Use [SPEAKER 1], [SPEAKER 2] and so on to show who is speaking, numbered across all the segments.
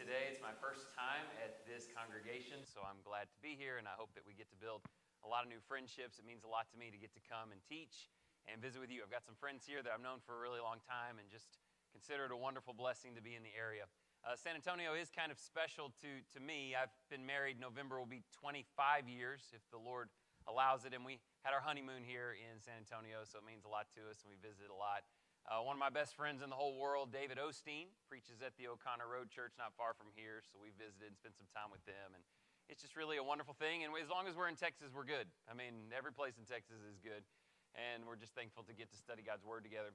[SPEAKER 1] today. It's my first time at this congregation, so I'm glad to be here, and I hope that we get to build a lot of new friendships. It means a lot to me to get to come and teach and visit with you. I've got some friends here that I've known for a really long time, and just consider it a wonderful blessing to be in the area. Uh, San Antonio is kind of special to, to me. I've been married, November will be 25 years if the Lord allows it, and we had our honeymoon here in San Antonio, so it means a lot to us, and we visit a lot. Uh, one of my best friends in the whole world, David Osteen, preaches at the O'Connor Road Church not far from here. So we visited and spent some time with them. And it's just really a wonderful thing. And as long as we're in Texas, we're good. I mean, every place in Texas is good. And we're just thankful to get to study God's Word together.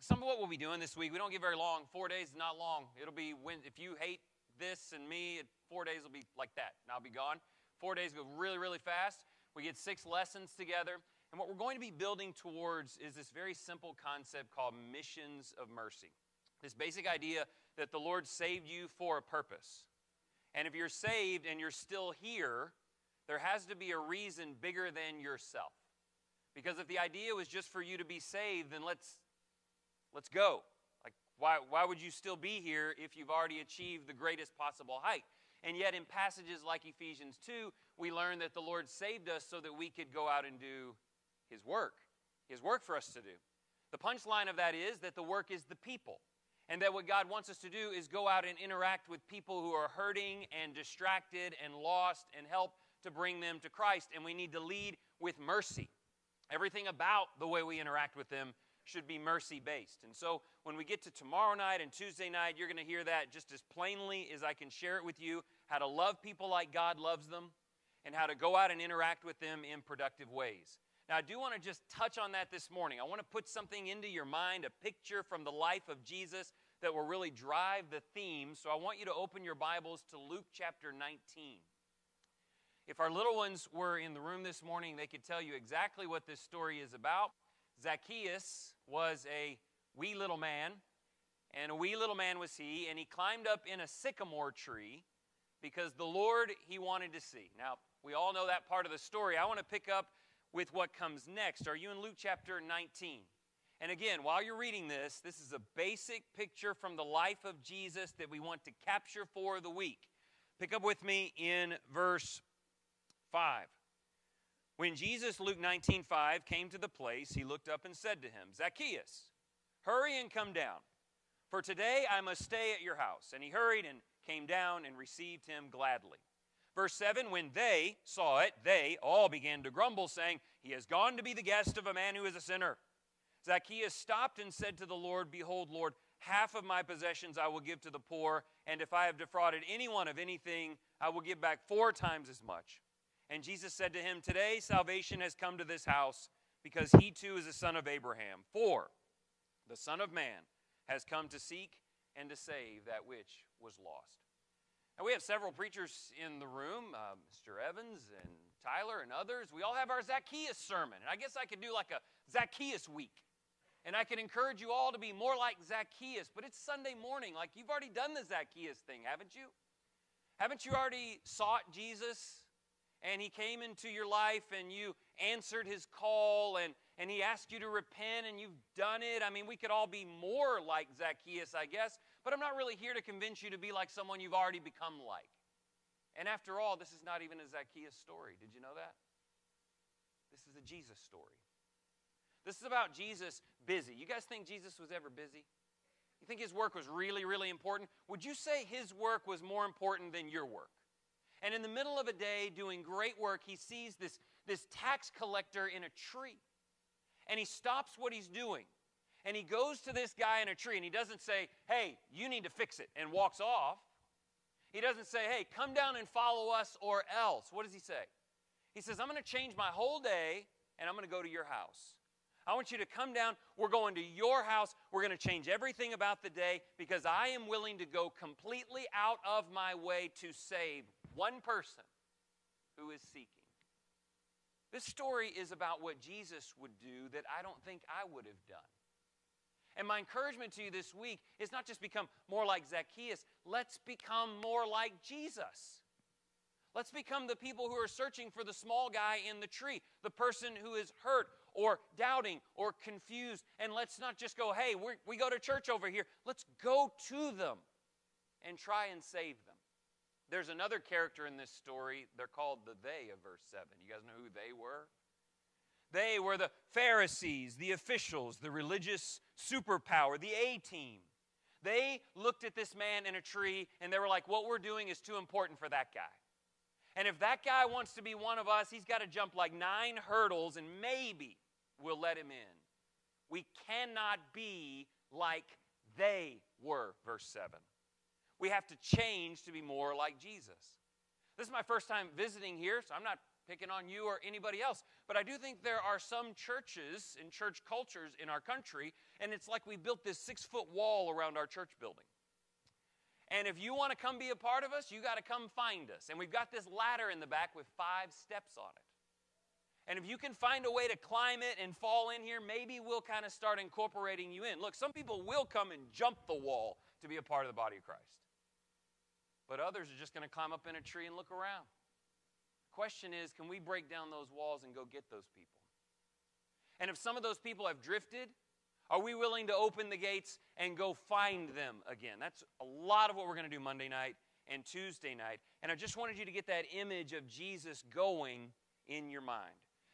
[SPEAKER 1] Some of what we'll be doing this week, we don't get very long. Four days is not long. It'll be when, if you hate this and me, four days will be like that, and I'll be gone. Four days go really, really fast. We get six lessons together. And what we're going to be building towards is this very simple concept called missions of mercy. This basic idea that the Lord saved you for a purpose. And if you're saved and you're still here, there has to be a reason bigger than yourself. Because if the idea was just for you to be saved, then let's let's go. Like why why would you still be here if you've already achieved the greatest possible height? And yet in passages like Ephesians 2, we learn that the Lord saved us so that we could go out and do his work. His work for us to do. The punchline of that is that the work is the people. And that what God wants us to do is go out and interact with people who are hurting and distracted and lost and help to bring them to Christ. And we need to lead with mercy. Everything about the way we interact with them should be mercy based. And so when we get to tomorrow night and Tuesday night, you're going to hear that just as plainly as I can share it with you how to love people like God loves them and how to go out and interact with them in productive ways. Now, I do want to just touch on that this morning. I want to put something into your mind, a picture from the life of Jesus that will really drive the theme. So I want you to open your Bibles to Luke chapter 19. If our little ones were in the room this morning, they could tell you exactly what this story is about. Zacchaeus was a wee little man, and a wee little man was he, and he climbed up in a sycamore tree because the Lord he wanted to see. Now, we all know that part of the story. I want to pick up with what comes next. Are you in Luke chapter 19? And again, while you're reading this, this is a basic picture from the life of Jesus that we want to capture for the week. Pick up with me in verse 5. When Jesus, Luke 19 5, came to the place, he looked up and said to him, Zacchaeus, hurry and come down, for today I must stay at your house. And he hurried and came down and received him gladly. Verse 7 When they saw it, they all began to grumble, saying, He has gone to be the guest of a man who is a sinner. Zacchaeus stopped and said to the Lord, Behold, Lord, half of my possessions I will give to the poor, and if I have defrauded anyone of anything, I will give back four times as much. And Jesus said to him, Today salvation has come to this house, because he too is a son of Abraham. For the Son of Man has come to seek and to save that which was lost. And we have several preachers in the room, uh, Mr. Evans and Tyler and others. We all have our Zacchaeus sermon. And I guess I could do like a Zacchaeus week. And I can encourage you all to be more like Zacchaeus. But it's Sunday morning. Like you've already done the Zacchaeus thing, haven't you? Haven't you already sought Jesus? And he came into your life and you answered his call and, and he asked you to repent and you've done it. I mean, we could all be more like Zacchaeus, I guess. But I'm not really here to convince you to be like someone you've already become like. And after all, this is not even a Zacchaeus story. Did you know that? This is a Jesus story. This is about Jesus busy. You guys think Jesus was ever busy? You think his work was really, really important? Would you say his work was more important than your work? And in the middle of a day doing great work, he sees this, this tax collector in a tree. And he stops what he's doing and he goes to this guy in a tree and he doesn't say, hey, you need to fix it, and walks off. He doesn't say, hey, come down and follow us or else. What does he say? He says, I'm going to change my whole day and I'm going to go to your house. I want you to come down. We're going to your house. We're going to change everything about the day because I am willing to go completely out of my way to save one person who is seeking. This story is about what Jesus would do that I don't think I would have done. And my encouragement to you this week is not just become more like Zacchaeus, let's become more like Jesus. Let's become the people who are searching for the small guy in the tree, the person who is hurt or doubting or confused. And let's not just go, hey, we go to church over here. Let's go to them. and try and save them. There's another character in this story. They're called the they of verse 7. You guys know who they were? They were the Pharisees, the officials, the religious superpower, the A team. They looked at this man in a tree and they were like, What we're doing is too important for that guy. And if that guy wants to be one of us, he's got to jump like nine hurdles and maybe we'll let him in. We cannot be like they were, verse 7. We have to change to be more like Jesus. This is my first time visiting here, so I'm not picking on you or anybody else. But I do think there are some churches and church cultures in our country, and it's like we built this six foot wall around our church building. And if you want to come be a part of us, you got to come find us. And we've got this ladder in the back with five steps on it. And if you can find a way to climb it and fall in here, maybe we'll kind of start incorporating you in. Look, some people will come and jump the wall to be a part of the body of Christ. But others are just going to climb up in a tree and look around. Question is, can we break down those walls and go get those people? And if some of those people have drifted, are we willing to open the gates and go find them again? That's a lot of what we're going to do Monday night and Tuesday night. And I just wanted you to get that image of Jesus going in your mind.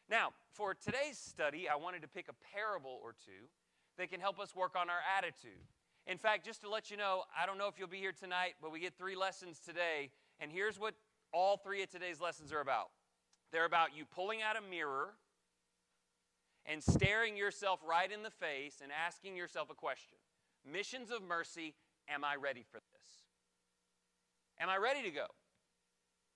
[SPEAKER 1] Now, for today's study, I wanted to pick a parable or two that can help us work on our attitude. In fact, just to let you know, I don't know if you'll be here tonight, but we get three lessons today. And here's what all three of today's lessons are about they're about you pulling out a mirror and staring yourself right in the face and asking yourself a question Missions of mercy, am I ready for this? Am I ready to go?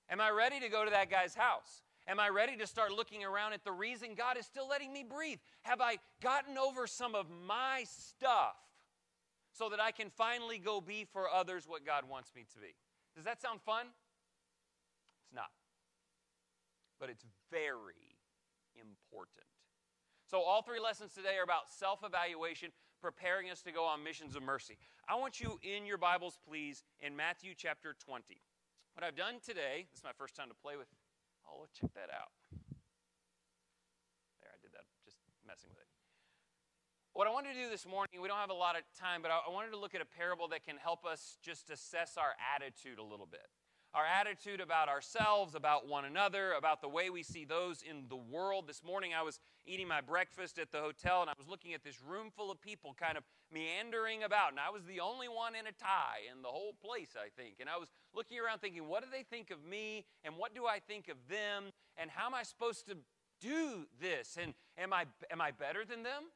[SPEAKER 1] Am I ready to go to that guy's house? Am I ready to start looking around at the reason God is still letting me breathe? Have I gotten over some of my stuff so that I can finally go be for others what God wants me to be? Does that sound fun? It's not. But it's very important. So, all three lessons today are about self evaluation, preparing us to go on missions of mercy. I want you in your Bibles, please, in Matthew chapter 20. What I've done today, this is my first time to play with. Oh, check that out. There, I did that, just messing with it. What I wanted to do this morning, we don't have a lot of time, but I wanted to look at a parable that can help us just assess our attitude a little bit our attitude about ourselves, about one another, about the way we see those in the world. This morning I was eating my breakfast at the hotel and I was looking at this room full of people kind of meandering about. And I was the only one in a tie in the whole place, I think. And I was looking around thinking, what do they think of me? And what do I think of them? And how am I supposed to do this? And am I, am I better than them?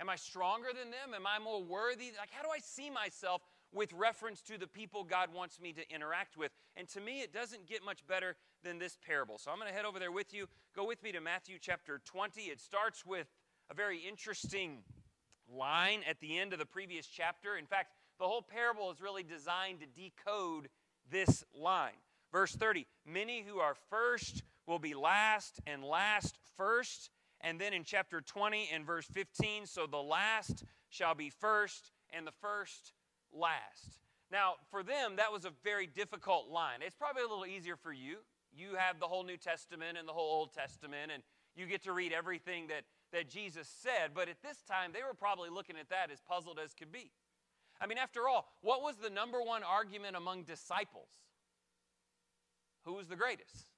[SPEAKER 1] Am I stronger than them? Am I more worthy? Like, how do I see myself with reference to the people God wants me to interact with. And to me, it doesn't get much better than this parable. So I'm going to head over there with you. Go with me to Matthew chapter 20. It starts with a very interesting line at the end of the previous chapter. In fact, the whole parable is really designed to decode this line. Verse 30 Many who are first will be last, and last first. And then in chapter 20 and verse 15, so the last shall be first, and the first last. Now, for them, that was a very difficult line. It's probably a little easier for you. You have the whole New Testament and the whole Old Testament, and you get to read everything that, that Jesus said. But at this time, they were probably looking at that as puzzled as could be. I mean, after all, what was the number one argument among disciples? Who was the greatest?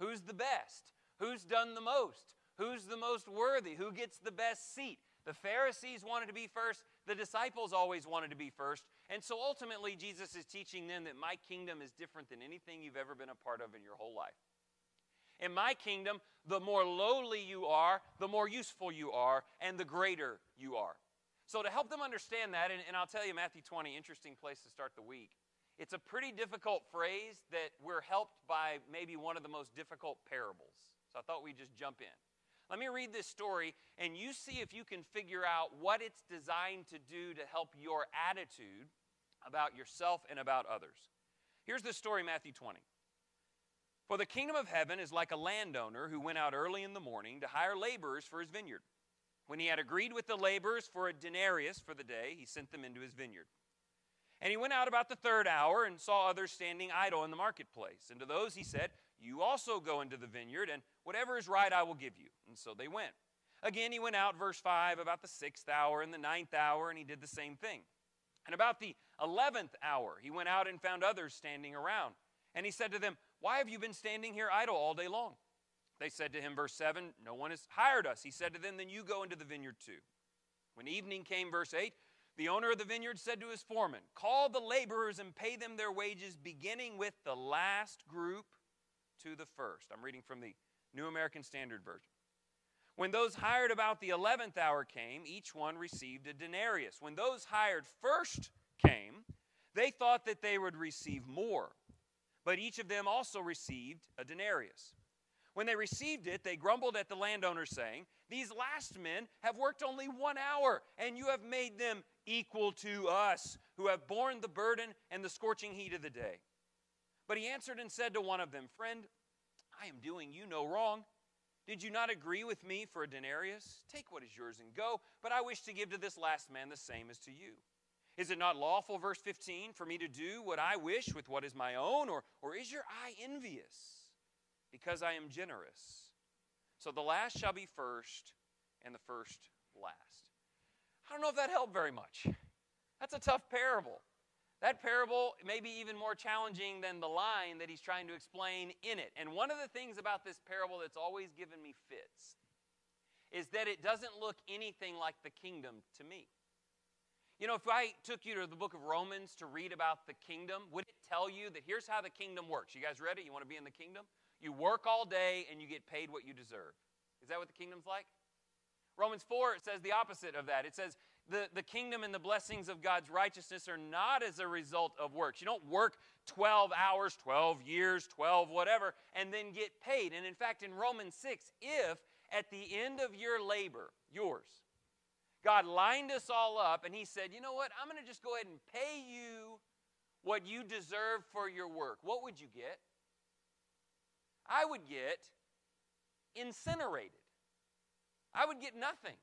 [SPEAKER 1] Who's the best? Who's done the most? Who's the most worthy? Who gets the best seat? The Pharisees wanted to be first, the disciples always wanted to be first. And so ultimately, Jesus is teaching them that my kingdom is different than anything you've ever been a part of in your whole life. In my kingdom, the more lowly you are, the more useful you are, and the greater you are. So, to help them understand that, and, and, I'll tell you, Matthew 20, interesting place to start the week. It's a pretty difficult phrase that we're helped by maybe one of the most difficult parables. So, I thought we'd just jump in. Let me read this story, and you see if you can figure out what it's designed to do to help your attitude about yourself and about others. Here's the story, Matthew 20. For the kingdom of heaven is like a landowner who went out early in the morning to hire laborers for his vineyard. When he had agreed with the laborers for a denarius for the day, he sent them into his vineyard. And he went out about the third hour and saw others standing idle in the marketplace. And to those he said, You also go into the vineyard, and whatever is right I will give you. And so they went. Again, he went out, verse 5, about the sixth hour and the ninth hour, and he did the same thing. And about the eleventh hour, he went out and found others standing around. And he said to them, Why have you been standing here idle all day long? They said to him, verse 7, No one has hired us. He said to them, Then you go into the vineyard too. When evening came, verse 8, the owner of the vineyard said to his foreman, Call the laborers and pay them their wages, beginning with the last group to the first. I'm reading from the New American Standard Version. When those hired about the 11th hour came, each one received a denarius. When those hired first came, they thought that they would receive more, but each of them also received a denarius. When they received it, they grumbled at the landowner, saying, These last men have worked only one hour, and you have made them equal to us, who have borne the burden and the scorching heat of the day. But he answered and said to one of them, Friend, I am doing you no wrong. Did you not agree with me for a denarius? Take what is yours and go, but I wish to give to this last man the same as to you. Is it not lawful, verse 15, for me to do what I wish with what is my own, or, or is your eye envious because I am generous? So the last shall be first, and the first last. I don't know if that helped very much. That's a tough parable. That parable may be even more challenging than the line that he's trying to explain in it. And one of the things about this parable that's always given me fits is that it doesn't look anything like the kingdom to me. You know, if I took you to the book of Romans to read about the kingdom, would it tell you that here's how the kingdom works? You guys ready? You want to be in the kingdom? You work all day and you get paid what you deserve. Is that what the kingdom's like? Romans 4, it says the opposite of that. It says the, the kingdom and the blessings of God's righteousness are not as a result of works. You don't work 12 hours, 12 years, 12 whatever, and then get paid. And in fact, in Romans 6, if at the end of your labor, yours, God lined us all up and He said, you know what, I'm going to just go ahead and pay you what you deserve for your work, what would you get? I would get incinerated. I would get nothing.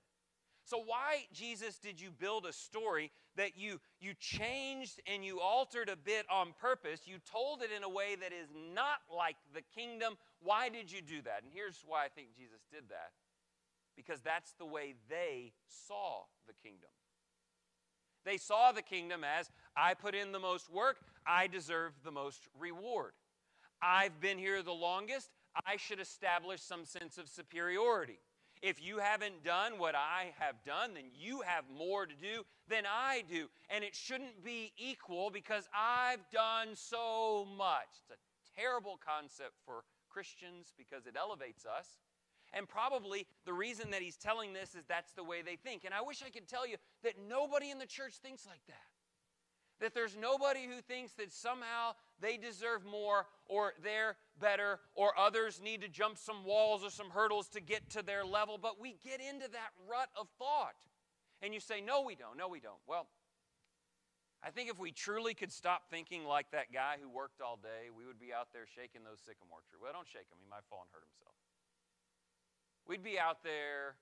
[SPEAKER 1] So, why, Jesus, did you build a story that you, you changed and you altered a bit on purpose? You told it in a way that is not like the kingdom. Why did you do that? And here's why I think Jesus did that because that's the way they saw the kingdom. They saw the kingdom as I put in the most work, I deserve the most reward. I've been here the longest, I should establish some sense of superiority. If you haven't done what I have done, then you have more to do than I do. And it shouldn't be equal because I've done so much. It's a terrible concept for Christians because it elevates us. And probably the reason that he's telling this is that's the way they think. And I wish I could tell you that nobody in the church thinks like that. That there's nobody who thinks that somehow they deserve more or they're better or others need to jump some walls or some hurdles to get to their level. But we get into that rut of thought. And you say, no, we don't. No, we don't. Well, I think if we truly could stop thinking like that guy who worked all day, we would be out there shaking those sycamore trees. Well, don't shake him. He might fall and hurt himself. We'd be out there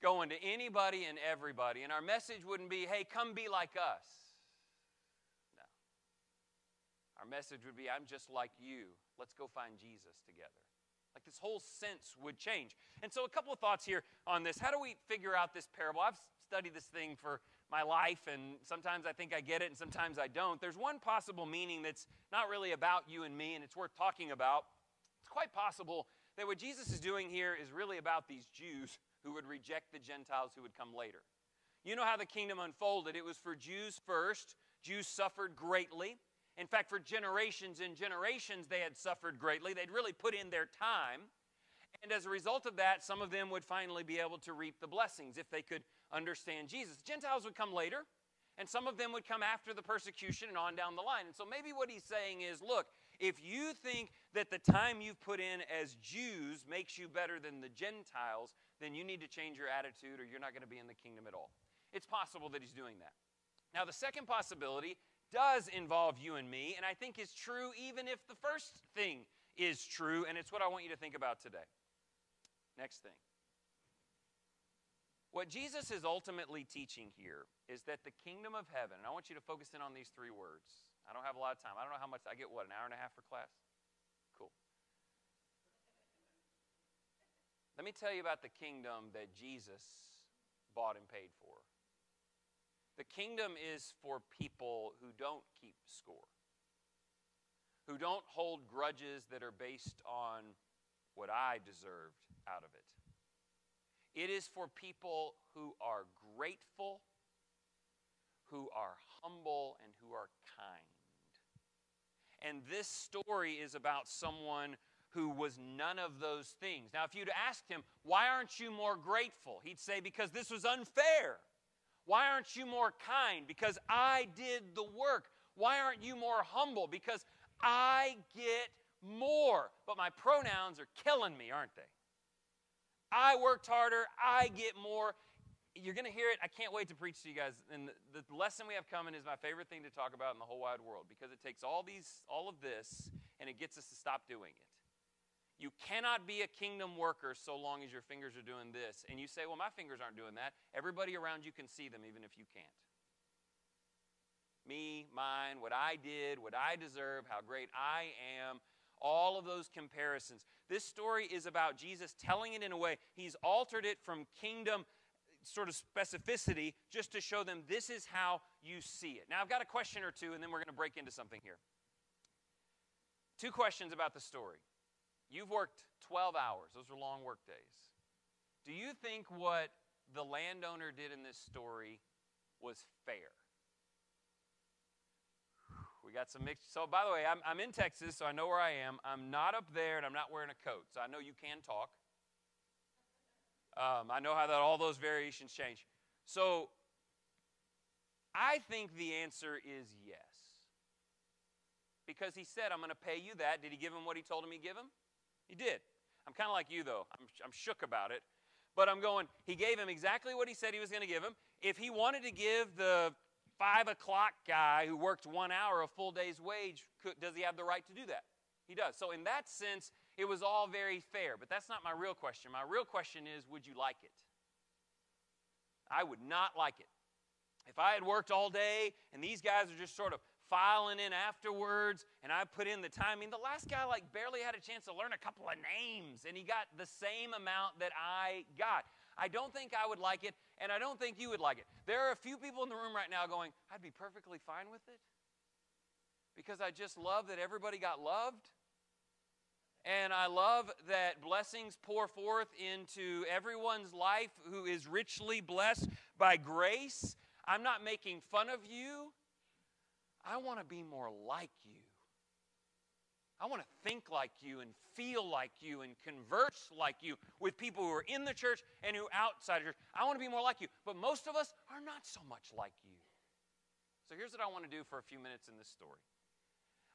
[SPEAKER 1] going to anybody and everybody, and our message wouldn't be, hey, come be like us. Our message would be, I'm just like you. Let's go find Jesus together. Like this whole sense would change. And so, a couple of thoughts here on this. How do we figure out this parable? I've studied this thing for my life, and sometimes I think I get it, and sometimes I don't. There's one possible meaning that's not really about you and me, and it's worth talking about. It's quite possible that what Jesus is doing here is really about these Jews who would reject the Gentiles who would come later. You know how the kingdom unfolded. It was for Jews first. Jews suffered greatly. In fact, for generations and generations, they had suffered greatly. They'd really put in their time. And as a result of that, some of them would finally be able to reap the blessings if they could understand Jesus. Gentiles would come later, and some of them would come after the persecution and on down the line. And so maybe what he's saying is look, if you think that the time you've put in as Jews makes you better than the Gentiles, then you need to change your attitude or you're not going to be in the kingdom at all. It's possible that he's doing that. Now, the second possibility does involve you and me, and I think is true even if the first thing is true, and it's what I want you to think about today. Next thing. What Jesus is ultimately teaching here is that the kingdom of heaven, and I want you to focus in on these three words. I don't have a lot of time. I don't know how much I get what, an hour and a half for class? Cool. Let me tell you about the kingdom that Jesus bought and paid for. The kingdom is for people who don't keep score, who don't hold grudges that are based on what I deserved out of it. It is for people who are grateful, who are humble, and who are kind. And this story is about someone who was none of those things. Now, if you'd asked him, why aren't you more grateful? He'd say, because this was unfair. Why aren't you more kind? Because I did the work. Why aren't you more humble? Because I get more. But my pronouns are killing me, aren't they? I worked harder, I get more. You're going to hear it. I can't wait to preach to you guys. And the, lesson we have coming is my favorite thing to talk about in the whole wide world because it takes all these all of this and it gets us to stop doing it. You cannot be a kingdom worker so long as your fingers are doing this. And you say, well, my fingers aren't doing that. Everybody around you can see them, even if you can't. Me, mine, what I did, what I deserve, how great I am, all of those comparisons. This story is about Jesus telling it in a way, he's altered it from kingdom sort of specificity just to show them this is how you see it. Now, I've got a question or two, and then we're going to break into something here. Two questions about the story. You've worked 12 hours, those are long work days. Do you think what the landowner did in this story was fair? We got some mixed. So, by the way, I'm, I'm in Texas, so I know where I am. I'm not up there, and I'm not wearing a coat, so I know you can talk. Um, I know how that all those variations change. So, I think the answer is yes. Because he said, I'm going to pay you that. Did he give him what he told him he give him? He did. I'm kind of like you, though. I'm, I'm shook about it. But I'm going, he gave him exactly what he said he was going to give him. If he wanted to give the five o'clock guy who worked one hour a full day's wage, could, does he have the right to do that? He does. So, in that sense, it was all very fair. But that's not my real question. My real question is would you like it? I would not like it. If I had worked all day and these guys are just sort of filing in afterwards and I put in the time. I mean, the last guy like barely had a chance to learn a couple of names and he got the same amount that I got. I don't think I would like it and I don't think you would like it. There are a few people in the room right now going, I'd be perfectly fine with it because I just love that everybody got loved. And I love that blessings pour forth into everyone's life who is richly blessed by grace. I'm not making fun of you. I want to be more like you. I want to think like you and feel like you and converse like you with people who are in the church and who outside of church. I want to be more like you. But most of us are not so much like you. So here's what I want to do for a few minutes in this story.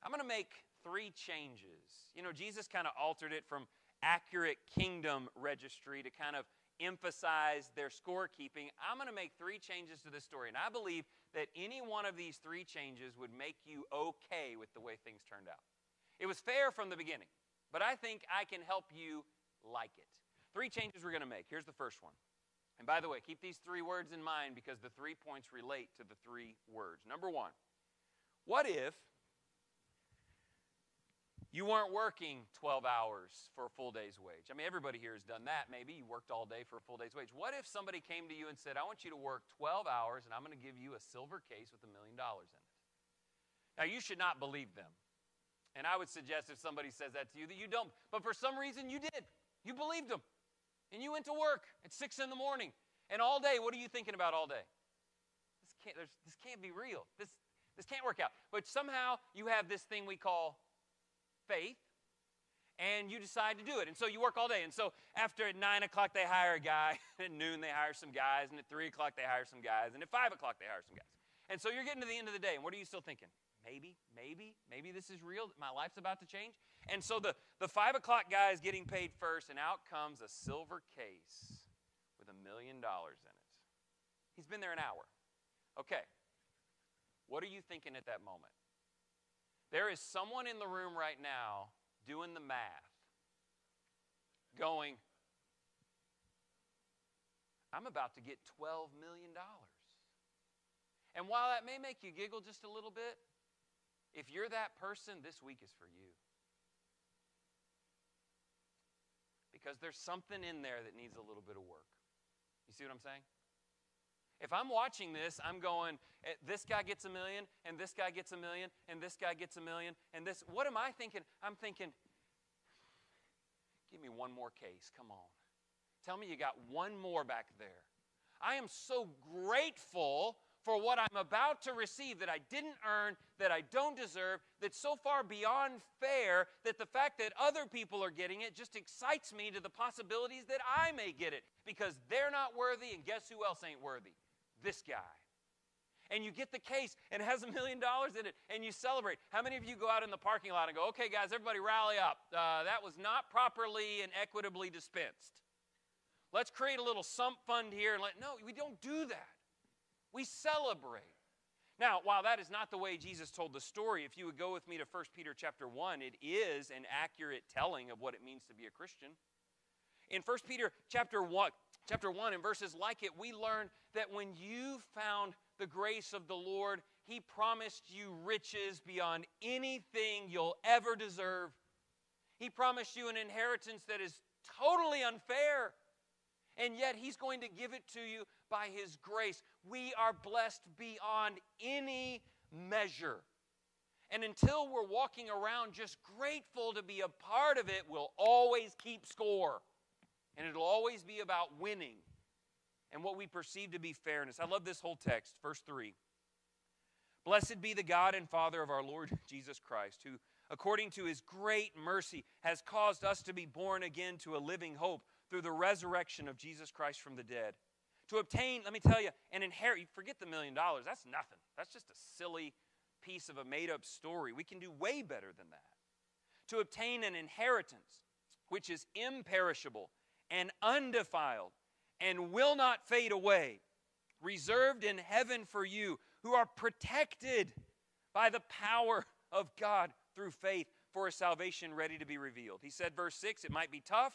[SPEAKER 1] I'm going to make three changes. You know, Jesus kind of altered it from accurate kingdom registry to kind of emphasize their scorekeeping. I'm going to make three changes to this story. And I believe that any one of these three changes would make you okay with the way things turned out. It was fair from the beginning, but I think I can help you like it. Three changes we're going to make. Here's the first one. And by the way, keep these three words in mind because the three points relate to the three words. Number one, what if you weren't working 12 hours for a full day's wage. I mean, everybody here has done that. Maybe you worked all day for a full day's wage. What if somebody came to you and said, I want you to work 12 hours and I'm going to give you a silver case with a million dollars in it? Now, you should not believe them. And I would suggest if somebody says that to you that you don't. But for some reason, you did. You believed them. And you went to work at 6 in the morning. And all day, what are you thinking about all day? This can't, this can't be real. This, this can't work out. But somehow you have this thing we call faith and you decide to do it. And so you work all day. And so after at 9 o'clock, they hire a guy. At noon, they hire some guys. And at 3 o'clock, they hire some guys. And at 5 o'clock, they hire some guys. And so you're getting to the end of the day. And what are you still thinking? Maybe, maybe, maybe this is real. My life's about to change. And so the, the 5 o'clock guy is getting paid first. And out comes a silver case with a million dollars in it. He's been there an hour. Okay. What are you thinking at that moment? There is someone in the room right now doing the math, going, I'm about to get $12 million. And while that may make you giggle just a little bit, if you're that person, this week is for you. Because there's something in there that needs a little bit of work. You see what I'm saying? If I'm watching this, I'm going, eh, this guy gets a million, and this guy gets a million, and this guy gets a million, and this. What am I thinking? I'm thinking, give me one more case. Come on. Tell me you got one more back there. I am so grateful for what I'm about to receive that I didn't earn, that I don't deserve, that's so far beyond fair that the fact that other people are getting it just excites me to the possibilities that I may get it because they're not worthy, and guess who else ain't worthy? This guy. And you get the case and it has a million dollars in it and you celebrate. How many of you go out in the parking lot and go, okay, guys, everybody rally up? Uh, that was not properly and equitably dispensed. Let's create a little sump fund here and let, no, we don't do that. We celebrate. Now, while that is not the way Jesus told the story, if you would go with me to 1 Peter chapter 1, it is an accurate telling of what it means to be a Christian. In 1 Peter chapter 1, chapter 1 and verses like it, we learn that when you found the grace of the Lord, he promised you riches beyond anything you'll ever deserve. He promised you an inheritance that is totally unfair and yet He's going to give it to you by His grace. We are blessed beyond any measure. And until we're walking around just grateful to be a part of it, we'll always keep score. And it'll always be about winning and what we perceive to be fairness. I love this whole text, verse 3. Blessed be the God and Father of our Lord Jesus Christ, who, according to his great mercy, has caused us to be born again to a living hope through the resurrection of Jesus Christ from the dead. To obtain, let me tell you, an inherit, forget the million dollars, that's nothing. That's just a silly piece of a made up story. We can do way better than that. To obtain an inheritance which is imperishable and undefiled and will not fade away, reserved in heaven for you who are protected by the power of God through faith for a salvation ready to be revealed. He said, verse 6, it might be tough.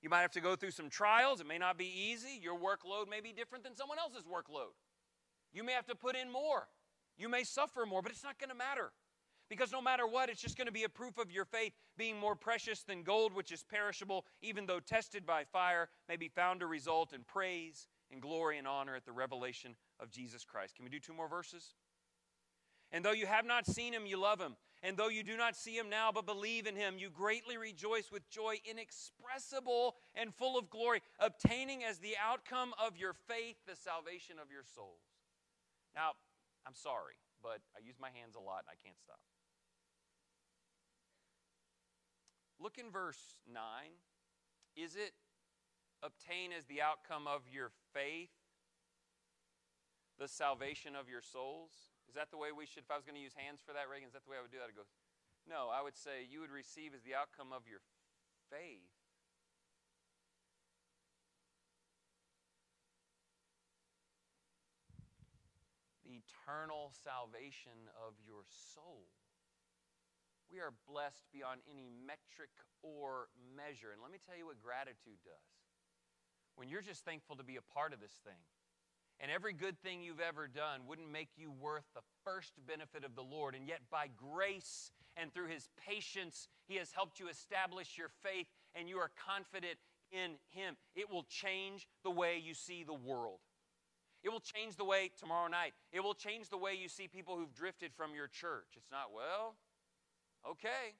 [SPEAKER 1] You might have to go through some trials. It may not be easy. Your workload may be different than someone else's workload. You may have to put in more. You may suffer more, but it's not going to matter. Because no matter what, it's just going to be a proof of your faith being more precious than gold, which is perishable, even though tested by fire, may be found to result in praise and glory and honor at the revelation of Jesus Christ. Can we do two more verses? And though you have not seen him, you love him. And though you do not see him now, but believe in him, you greatly rejoice with joy inexpressible and full of glory, obtaining as the outcome of your faith the salvation of your souls. Now, I'm sorry, but I use my hands a lot and I can't stop. Look in verse 9. Is it obtain as the outcome of your faith the salvation of your souls? Is that the way we should, if I was going to use hands for that, Reagan, is that the way I would do that? I go, no, I would say you would receive as the outcome of your faith the eternal salvation of your soul. We are blessed beyond any metric or measure. And let me tell you what gratitude does. When you're just thankful to be a part of this thing, and every good thing you've ever done wouldn't make you worth the first benefit of the Lord. And yet, by grace and through His patience, He has helped you establish your faith, and you are confident in Him. It will change the way you see the world. It will change the way tomorrow night. It will change the way you see people who've drifted from your church. It's not, well, okay,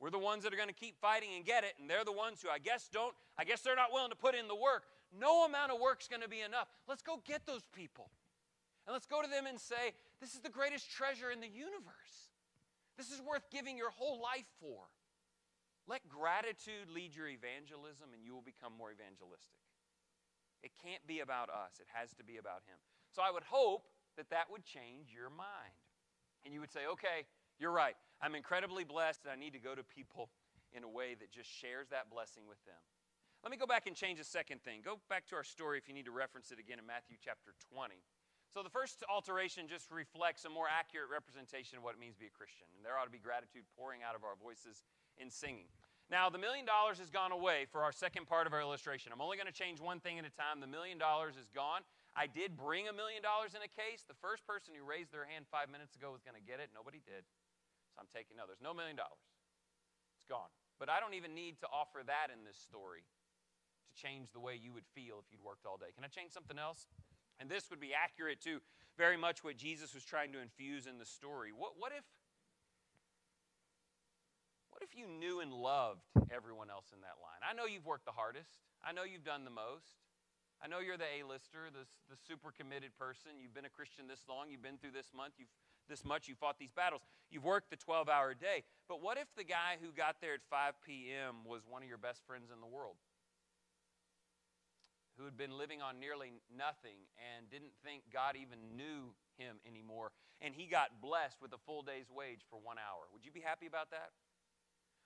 [SPEAKER 1] we're the ones that are going to keep fighting and get it, and they're the ones who I guess don't, I guess they're not willing to put in the work. No amount of work's going to be enough. Let's go get those people. And let's go to them and say, This is the greatest treasure in the universe. This is worth giving your whole life for. Let gratitude lead your evangelism, and you will become more evangelistic. It can't be about us, it has to be about Him. So I would hope that that would change your mind. And you would say, Okay, you're right. I'm incredibly blessed, and I need to go to people in a way that just shares that blessing with them. Let me go back and change a second thing. Go back to our story if you need to reference it again in Matthew chapter 20. So the first alteration just reflects a more accurate representation of what it means to be a Christian. And there ought to be gratitude pouring out of our voices in singing. Now, the million dollars has gone away for our second part of our illustration. I'm only going to change one thing at a time. The million dollars is gone. I did bring a million dollars in a case. The first person who raised their hand five minutes ago was going to get it. Nobody did. I'm taking, no, there's no million dollars. It's gone. But I don't even need to offer that in this story to change the way you would feel if you'd worked all day. Can I change something else? And this would be accurate to very much what Jesus was trying to infuse in the story. What, what if what if you knew and loved everyone else in that line? I know you've worked the hardest. I know you've done the most. I know you're the A-lister, the, the super committed person. You've been a Christian this long. You've been through this month. You've this much. You fought these battles. You've worked the 12-hour day. But what if the guy who got there at 5 p.m. was one of your best friends in the world? Who had been living on nearly nothing and didn't think God even knew him anymore. And he got blessed with a full day's wage for one hour. Would you be happy about that?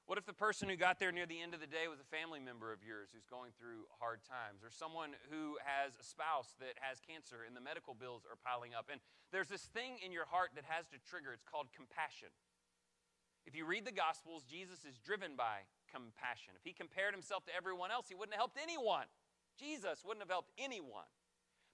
[SPEAKER 1] What if the person who got there near the end of the day was a family member of yours who's going through hard times, or someone who has a spouse that has cancer and the medical bills are piling up? And there's this thing in your heart that has to trigger. It's called compassion. If you read the Gospels, Jesus is driven by compassion. If he compared himself to everyone else, he wouldn't have helped anyone. Jesus wouldn't have helped anyone.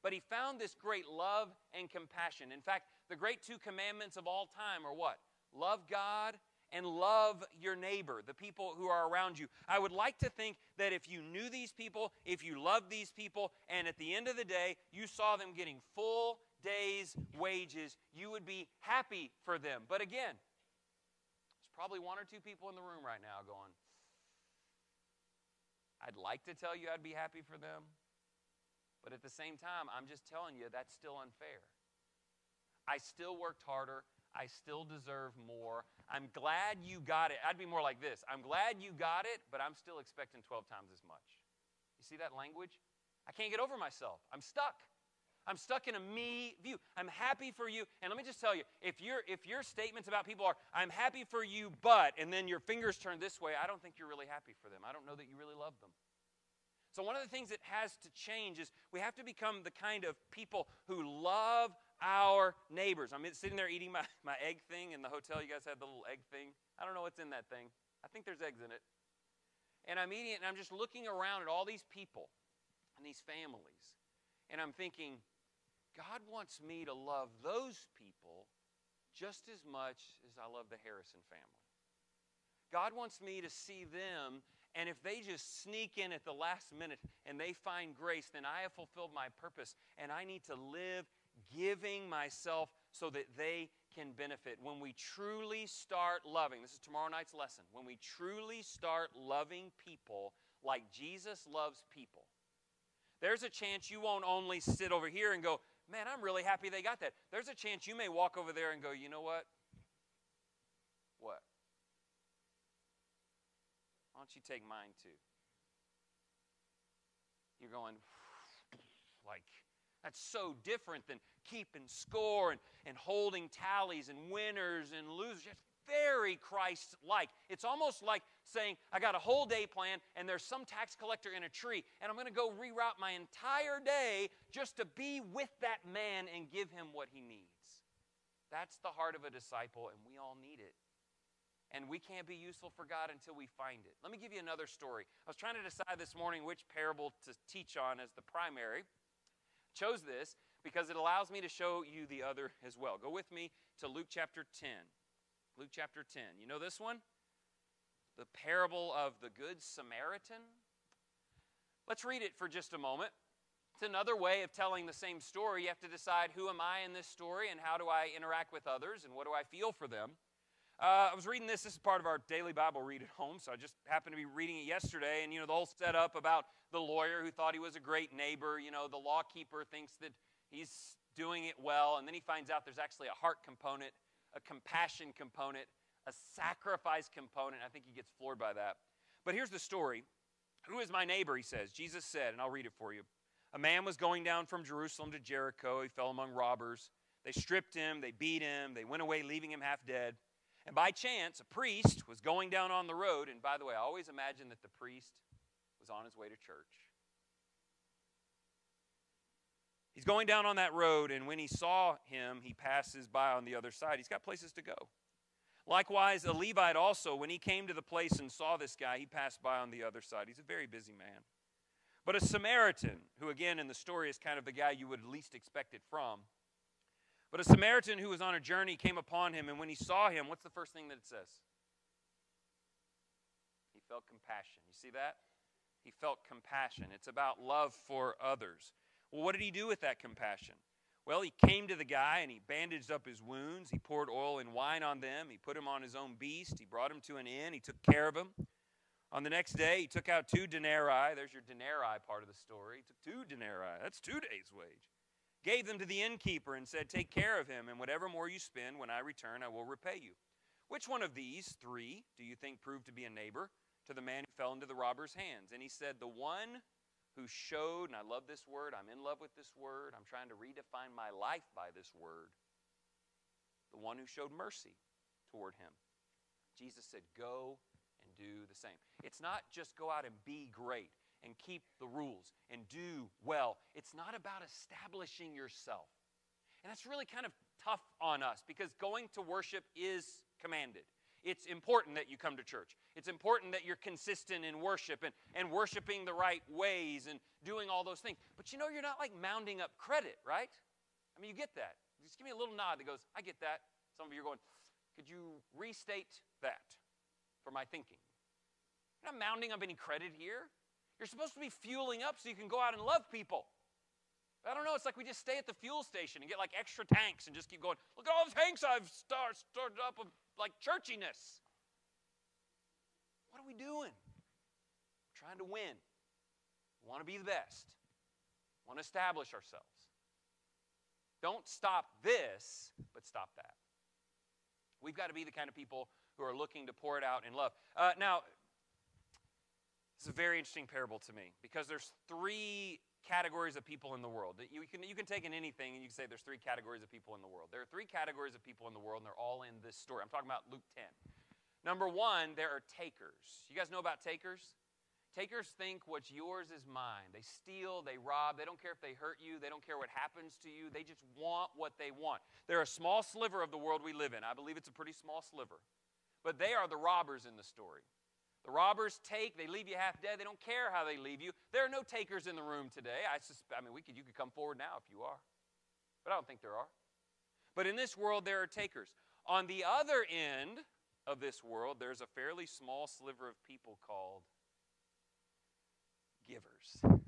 [SPEAKER 1] But he found this great love and compassion. In fact, the great two commandments of all time are what? Love God and love your neighbor, the people who are around you. I would like to think that if you knew these people, if you loved these people, and at the end of the day, you saw them getting full day's wages, you would be happy for them. But again, there's probably one or two people in the room right now going, I'd like to tell you I'd be happy for them, but at the same time, I'm just telling you that's still unfair. I still worked harder. I still deserve more. I'm glad you got it. I'd be more like this I'm glad you got it, but I'm still expecting 12 times as much. You see that language? I can't get over myself. I'm stuck. I'm stuck in a me view. I'm happy for you. And let me just tell you, if your if your statements about people are I'm happy for you, but and then your fingers turn this way, I don't think you're really happy for them. I don't know that you really love them. So one of the things that has to change is we have to become the kind of people who love our neighbors. I'm sitting there eating my, my egg thing in the hotel. You guys had the little egg thing. I don't know what's in that thing. I think there's eggs in it. And I'm eating it, and I'm just looking around at all these people and these families. And I'm thinking, God wants me to love those people just as much as I love the Harrison family. God wants me to see them, and if they just sneak in at the last minute and they find grace, then I have fulfilled my purpose, and I need to live giving myself so that they can benefit. When we truly start loving, this is tomorrow night's lesson, when we truly start loving people like Jesus loves people, there's a chance you won't only sit over here and go, man, I'm really happy they got that. There's a chance you may walk over there and go, you know what? What? Why don't you take mine too? You're going, like, that's so different than keeping score and, and holding tallies and winners and losers. It's very Christ like. It's almost like saying, I got a whole day plan and there's some tax collector in a tree and I'm going to go reroute my entire day just to be with that man and give him what he needs. That's the heart of a disciple and we all need it. And we can't be useful for God until we find it. Let me give you another story. I was trying to decide this morning which parable to teach on as the primary chose this because it allows me to show you the other as well. Go with me to Luke chapter 10. Luke chapter 10. You know this one? The parable of the Good Samaritan. Let's read it for just a moment. It's another way of telling the same story. You have to decide who am I in this story and how do I interact with others and what do I feel for them. Uh, I was reading this. This is part of our daily Bible read at home, so I just happened to be reading it yesterday. And, you know, the whole setup about the lawyer who thought he was a great neighbor. You know, the lawkeeper thinks that he's doing it well, and then he finds out there's actually a heart component, a compassion component, a sacrifice component. I think he gets floored by that. But here's the story Who is my neighbor? He says. Jesus said, and I'll read it for you. A man was going down from Jerusalem to Jericho. He fell among robbers. They stripped him, they beat him, they went away, leaving him half dead. And by chance, a priest was going down on the road. And by the way, I always imagine that the priest was on his way to church. He's going down on that road, and when he saw him, he passes by on the other side. He's got places to go. Likewise, a Levite also, when he came to the place and saw this guy, he passed by on the other side. He's a very busy man. But a Samaritan, who again in the story is kind of the guy you would least expect it from, but a Samaritan who was on a journey came upon him, and when he saw him, what's the first thing that it says? He felt compassion. You see that? He felt compassion. It's about love for others. Well, what did he do with that compassion? Well, he came to the guy and he bandaged up his wounds. He poured oil and wine on them. He put him on his own beast. He brought him to an inn. He took care of him. On the next day, he took out two denarii. There's your denarii part of the story. He took two denarii. That's two days' wage. Gave them to the innkeeper and said, Take care of him, and whatever more you spend, when I return, I will repay you. Which one of these three do you think proved to be a neighbor to the man who fell into the robber's hands? And he said, The one who showed, and I love this word, I'm in love with this word, I'm trying to redefine my life by this word. The one who showed mercy toward him. Jesus said, Go and do the same. It's not just go out and be great and keep the rules and do well. It's not about establishing yourself. And that's really kind of tough on us because going to worship is commanded. It's important that you come to church. It's important that you're consistent in worship and, and worshiping the right ways and doing all those things. But you know, you're not like mounding up credit, right? I mean, you get that. Just give me a little nod that goes, I get that. Some of you are going, could you restate that for my thinking? Not mounding up any credit here. You're supposed to be fueling up so you can go out and love people. I don't know. It's like we just stay at the fuel station and get like extra tanks and just keep going. Look at all the tanks I've start, started up of like churchiness. What are we doing? We're trying to win. We want to be the best. We want to establish ourselves. Don't stop this, but stop that. We've got to be the kind of people who are looking to pour it out in love. Uh, now, it's a very interesting parable to me because there's three categories of people in the world. You can, you can take in anything and you can say there's three categories of people in the world. There are three categories of people in the world, and they're all in this story. I'm talking about Luke 10. Number one, there are takers. You guys know about takers? Takers think what's yours is mine. They steal, they rob, they don't care if they hurt you, they don't care what happens to you, they just want what they want. They're a small sliver of the world we live in. I believe it's a pretty small sliver. But they are the robbers in the story. The robbers take, they leave you half dead. They don't care how they leave you. There are no takers in the room today. I suspect, I mean, we could, you could come forward now if you are. But I don't think there are. But in this world, there are takers. On the other end of this world, there's a fairly small sliver of people called givers.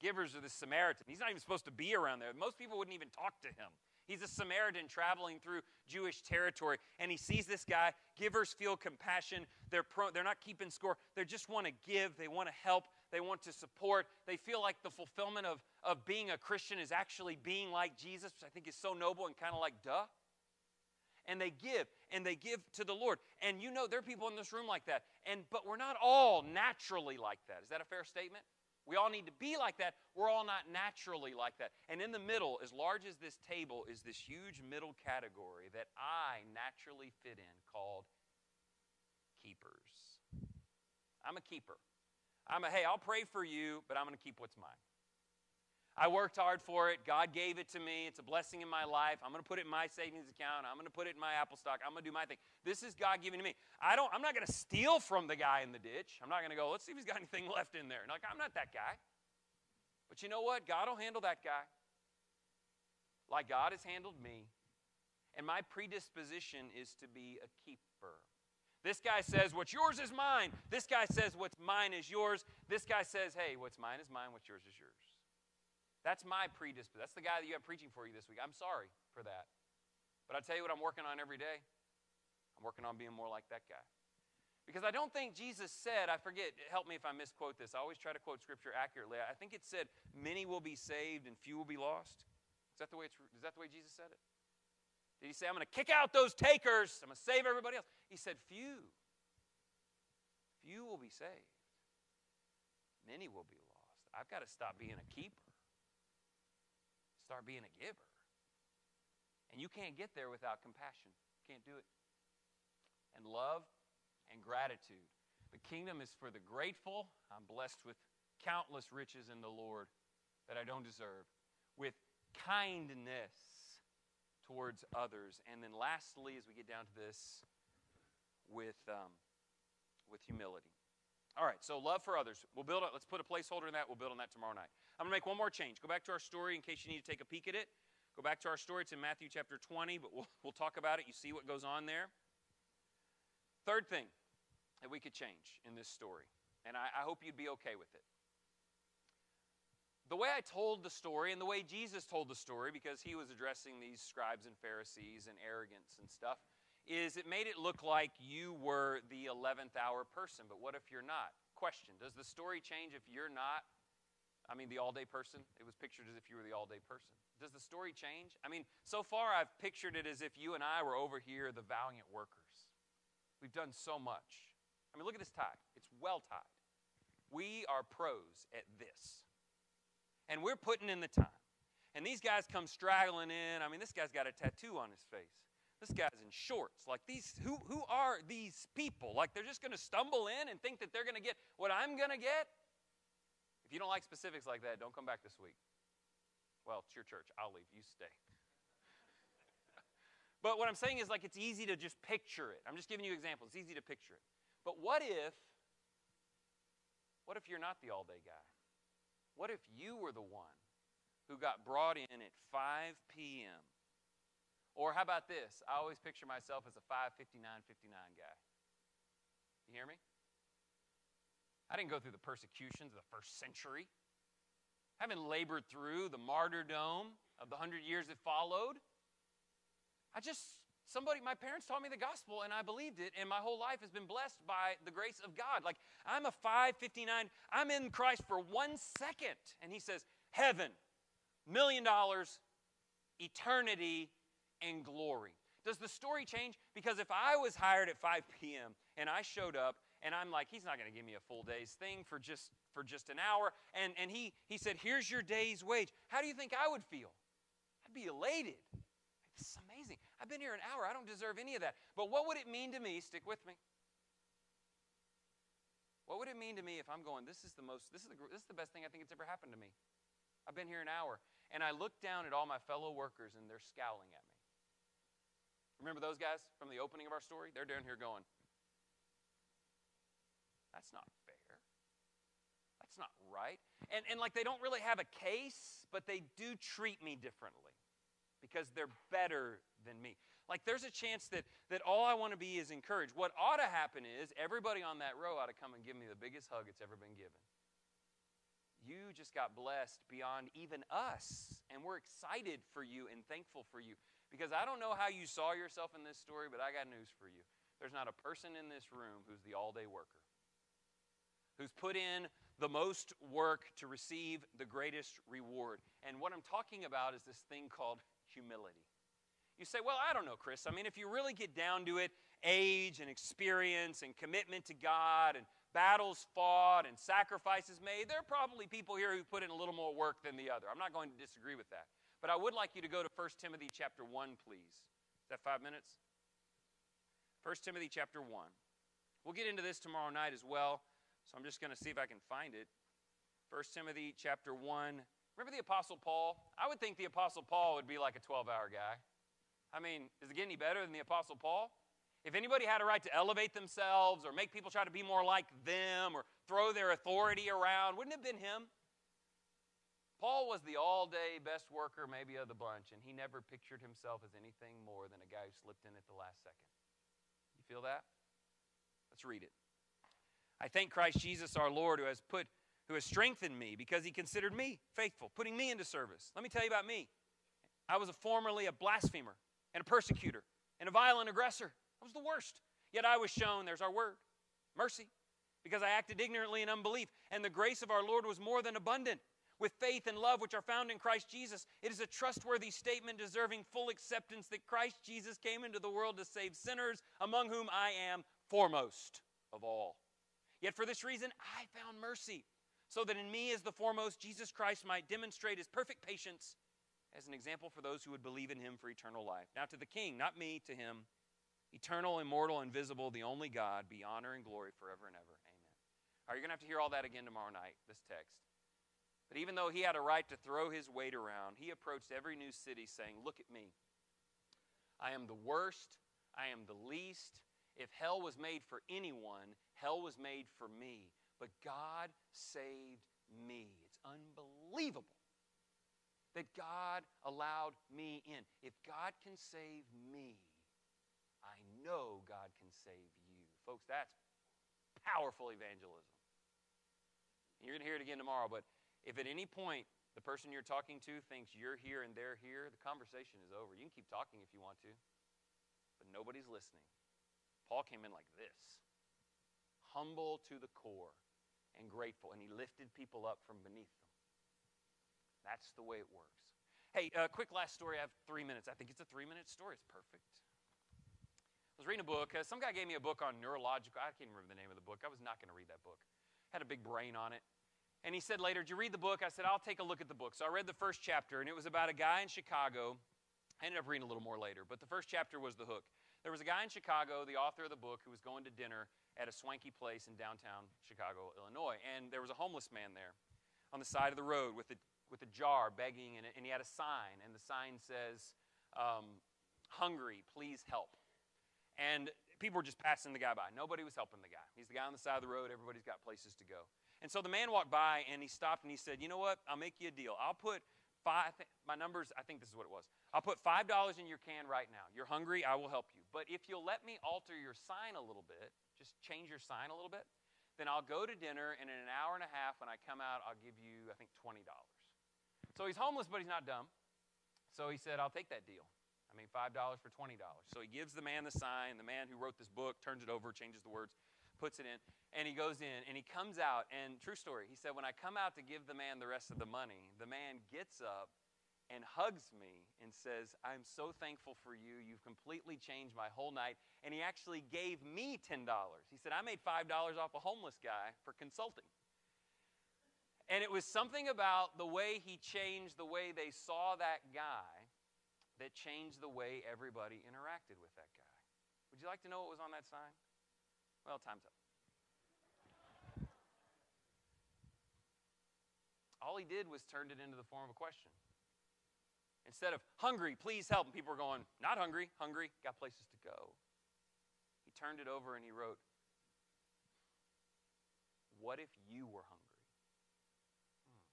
[SPEAKER 1] Givers are the Samaritan. He's not even supposed to be around there. Most people wouldn't even talk to him. He's a Samaritan traveling through Jewish territory, and he sees this guy. Givers feel compassion. They're, pro, they're not keeping score. They just want to give, they want to help, they want to support. They feel like the fulfillment of, of being a Christian is actually being like Jesus, which I think is so noble and kind of like duh. And they give, and they give to the Lord. And you know, there are people in this room like that. And but we're not all naturally like that. Is that a fair statement? We all need to be like that. We're all not naturally like that. And in the middle, as large as this table, is this huge middle category that I naturally fit in called keepers. I'm a keeper. I'm a, hey, I'll pray for you, but I'm going to keep what's mine. I worked hard for it. God gave it to me. It's a blessing in my life. I'm going to put it in my savings account. I'm going to put it in my Apple stock. I'm going to do my thing. This is God giving to me. I don't, I'm not going to steal from the guy in the ditch. I'm not going to go, let's see if he's got anything left in there. Like, I'm not that guy. But you know what? God will handle that guy like God has handled me. And my predisposition is to be a keeper. This guy says, What's yours is mine. This guy says, What's mine is yours. This guy says, Hey, what's mine is mine. What's yours is yours. That's my predisposition. That's the guy that you have preaching for you this week. I'm sorry for that. But I tell you what I'm working on every day. I'm working on being more like that guy. Because I don't think Jesus said, I forget, help me if I misquote this. I always try to quote scripture accurately. I think it said, many will be saved and few will be lost. Is that the way, it's, is that the way Jesus said it? Did he say, I'm going to kick out those takers, I'm going to save everybody else? He said, few. Few will be saved. Many will be lost. I've got to stop being a keeper Start being a giver. And you can't get there without compassion. Can't do it. And love and gratitude. The kingdom is for the grateful. I'm blessed with countless riches in the Lord that I don't deserve. With kindness towards others. And then lastly, as we get down to this, with, um, with humility. All right, so love for others. We'll build. A, let's put a placeholder in that. We'll build on that tomorrow night. I'm going to make one more change. Go back to our story in case you need to take a peek at it. Go back to our story. It's in Matthew chapter 20, but we'll, we'll talk about it. You see what goes on there. Third thing that we could change in this story, and I, I hope you'd be okay with it. the way I told the story and the way Jesus told the story, because he was addressing these scribes and Pharisees and arrogance and stuff, is it made it look like you were the 11th hour person. But what if you're not? Question Does the story change if you're not, I mean, the all day person? It was pictured as if you were the all day person. Does the story change? I mean, so far I've pictured it as if you and I were over here, the valiant workers. We've done so much. I mean, look at this tie. It's well tied. We are pros at this. And we're putting in the time. And these guys come straggling in. I mean, this guy's got a tattoo on his face. This guy's in shorts. Like these, who, who are these people? Like they're just going to stumble in and think that they're going to get what I'm going to get? If you don't like specifics like that, don't come back this week. Well, it's your church. I'll leave. You stay. but what I'm saying is like it's easy to just picture it. I'm just giving you examples. It's easy to picture it. But what if what if you're not the all-day guy? What if you were the one who got brought in at 5 p.m.? Or how about this? I always picture myself as a 559 guy. You hear me? I didn't go through the persecutions of the first century. I haven't labored through the martyrdom of the hundred years that followed. I just Somebody, my parents taught me the gospel and I believed it, and my whole life has been blessed by the grace of God. Like, I'm a 559, I'm in Christ for one second. And he says, Heaven, million dollars, eternity, and glory. Does the story change? Because if I was hired at 5 p.m. and I showed up and I'm like, he's not going to give me a full day's thing for just for just an hour, and, and he he said, here's your day's wage. How do you think I would feel? I'd be elated. This is amazing. I've been here an hour. I don't deserve any of that. But what would it mean to me? Stick with me. What would it mean to me if I'm going, this is the most, this is the, this is the best thing I think it's ever happened to me? I've been here an hour. And I look down at all my fellow workers and they're scowling at me. Remember those guys from the opening of our story? They're down here going, that's not fair. That's not right. And, and like they don't really have a case, but they do treat me differently because they're better than me. Like there's a chance that, that all I want to be is encouraged. What ought to happen is everybody on that row ought to come and give me the biggest hug it's ever been given. You just got blessed beyond even us, and we're excited for you and thankful for you. Because I don't know how you saw yourself in this story, but I got news for you. There's not a person in this room who's the all day worker, who's put in the most work to receive the greatest reward. And what I'm talking about is this thing called humility. You say, well, I don't know, Kris. I mean, if you really get down to it, age and experience and commitment to God and battles fought and sacrifices made, there are probably people here who put in a little more work than the other. I'm not going to disagree with that. But I would like you to go to 1 Timothy chapter 1, please. Is that five minutes? 1 Timothy chapter 1. We'll get into this tomorrow night as well, so I'm just going to see if I can find it. 1 Timothy chapter 1, Remember the Apostle Paul? I would think the Apostle Paul would be like a 12 hour guy. I mean, is it getting any better than the Apostle Paul? If anybody had a right to elevate themselves or make people try to be more like them or throw their authority around, wouldn't it have been him? Paul was the all day best worker, maybe, of the bunch, and he never pictured himself as anything more than a guy who slipped in at the last second. You feel that? Let's read it. I thank Christ Jesus our Lord who has put who has strengthened me because he considered me faithful, putting me into service. Let me tell you about me. I was a formerly a blasphemer and a persecutor and a violent aggressor. I was the worst. Yet I was shown, there's our word, mercy, because I acted ignorantly in unbelief. And the grace of our Lord was more than abundant. With faith and love which are found in Christ Jesus, it is a trustworthy statement deserving full acceptance that Christ Jesus came into the world to save sinners, among whom I am foremost of all. Yet for this reason, I found mercy so that in me as the foremost Jesus Christ might demonstrate his perfect patience as an example for those who would believe in him for eternal life. Now to the king, not me, to him, eternal, immortal, invisible, the only God, be honor and glory forever and ever. Amen. Right, you're going to have to hear all that again tomorrow night, this text. But even though he had a right to throw his weight around, he approached every new city saying, Look at me. I am the worst. I am the least. If hell was made for anyone, hell was made for me. But God saved me. It's unbelievable that God allowed me in. If God can save me, I know God can save you. Folks, that's powerful evangelism. You're going to hear it again tomorrow, but if at any point the person you're talking to thinks you're here and they're here, the conversation is over. You can keep talking if you want to, but nobody's listening. Paul came in like this humble to the core and grateful, and he lifted people up from beneath them. That's the way it works. Hey, uh, quick last story. I have three minutes. I think it's a three minute story. It's perfect. I was reading a book. Uh, some guy gave me a book on neurological. I can't remember the name of the book. I was not going to read that book. Had a big brain on it. And he said later, Did you read the book? I said, I'll take a look at the book. So I read the first chapter, and it was about a guy in Chicago. I ended up reading a little more later, but the first chapter was the hook. There was a guy in Chicago, the author of the book, who was going to dinner at a swanky place in downtown Chicago, Illinois. And there was a homeless man there on the side of the road with a, with a jar begging, and, and he had a sign, and the sign says, um, Hungry, please help. And people were just passing the guy by. Nobody was helping the guy. He's the guy on the side of the road, everybody's got places to go. And so the man walked by and he stopped and he said, You know what? I'll make you a deal. I'll put five, my numbers, I think this is what it was. I'll put $5 in your can right now. You're hungry, I will help you. But if you'll let me alter your sign a little bit, just change your sign a little bit, then I'll go to dinner, and in an hour and a half, when I come out, I'll give you, I think, $20. So he's homeless, but he's not dumb. So he said, I'll take that deal. I mean, $5 for $20. So he gives the man the sign. The man who wrote this book turns it over, changes the words, puts it in, and he goes in, and he comes out. And true story, he said, When I come out to give the man the rest of the money, the man gets up and hugs me and says, I'm so thankful for you. You've completely changed my whole night. And he actually gave me $10. He said, I made $5 off a homeless guy for consulting. And it was something about the way he changed the way they saw that guy that changed the way everybody interacted with that guy. Would you like to know what was on that sign? Well, time's up. All he did was turned it into the form of a question. Instead of hungry, please help. And people were going, not hungry, hungry, got places to go. He turned it over and he wrote, What if you were hungry? Hmm.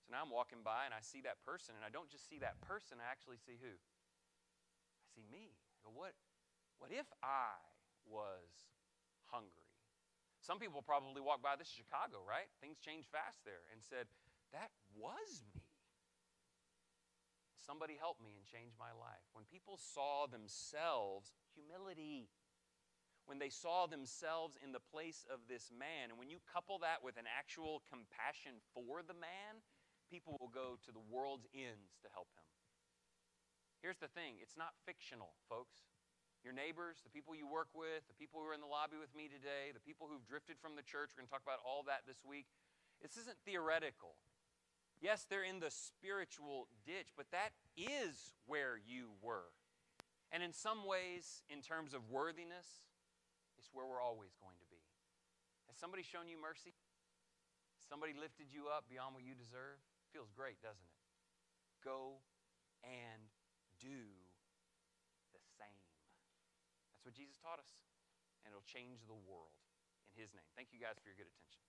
[SPEAKER 1] So now I'm walking by and I see that person, and I don't just see that person, I actually see who? I see me. I go, what, what if I was hungry? Some people probably walk by, this is Chicago, right? Things change fast there, and said, That was me. Somebody helped me and changed my life. When people saw themselves, humility, when they saw themselves in the place of this man, and when you couple that with an actual compassion for the man, people will go to the world's ends to help him. Here's the thing it's not fictional, folks. Your neighbors, the people you work with, the people who are in the lobby with me today, the people who've drifted from the church, we're going to talk about all that this week. This isn't theoretical. Yes, they're in the spiritual ditch, but that is where you were. And in some ways, in terms of worthiness, it's where we're always going to be. Has somebody shown you mercy? Somebody lifted you up beyond what you deserve? Feels great, doesn't it? Go and do what Jesus taught us. And it'll change the world in His name. Thank you guys for your good attention.